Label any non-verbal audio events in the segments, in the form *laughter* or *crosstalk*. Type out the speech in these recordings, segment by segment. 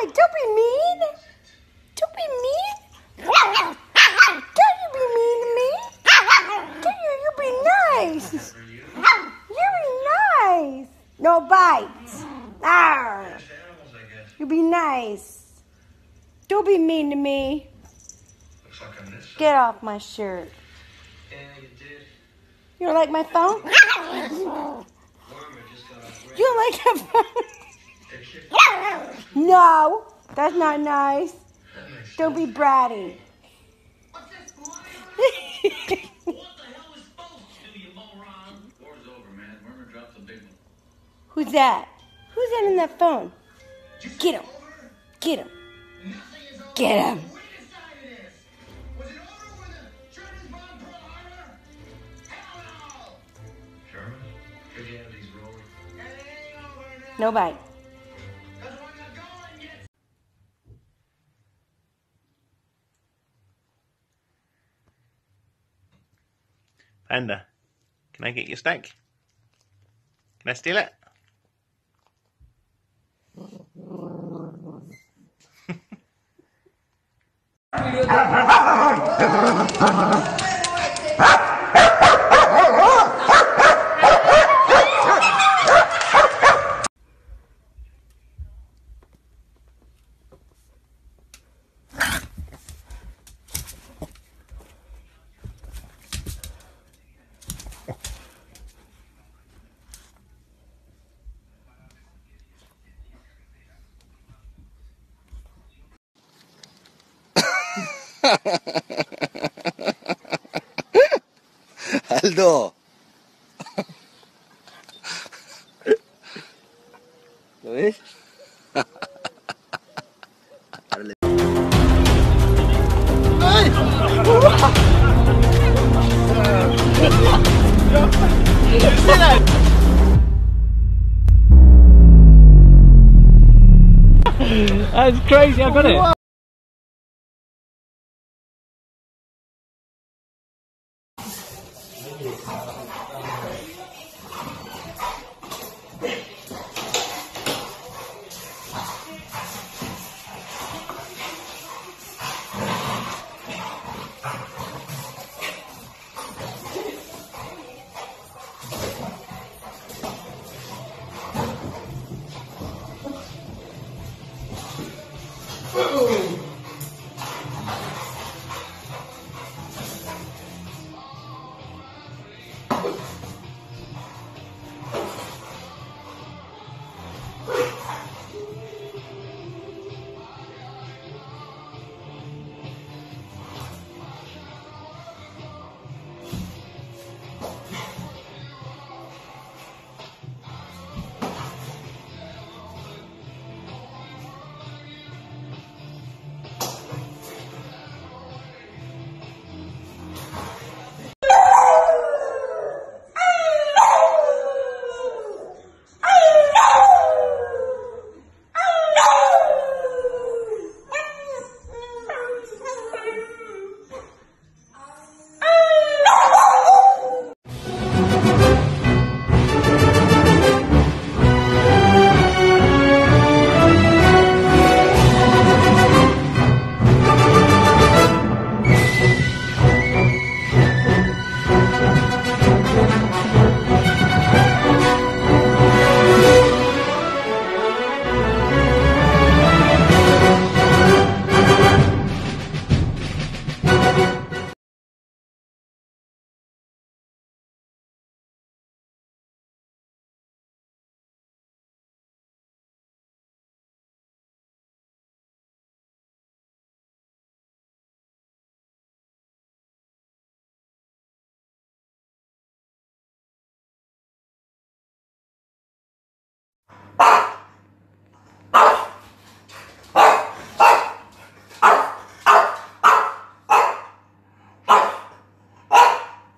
Don't be mean. Don't be mean. Don't you be mean to me. Don't you? You be nice. You be nice. No bites. Arr. You be nice. Don't be mean to me. Get off my shirt. You don't like my phone? *laughs* You don't like the phone? No, that's not nice. Don't be bratty. What's this. What the hell is supposed to you moron? War's over, man. Wormer dropped the big one. Who's that? Who's that in that phone? Get him. Get him. Nothing is over. Get him. We Panda, can I get your steak? Can I steal it? *laughs* *laughs* Aldo. ¿Lo ves? That's crazy, I got it. なるほど。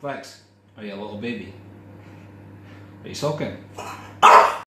Flex, are you a little baby? Are you sulking?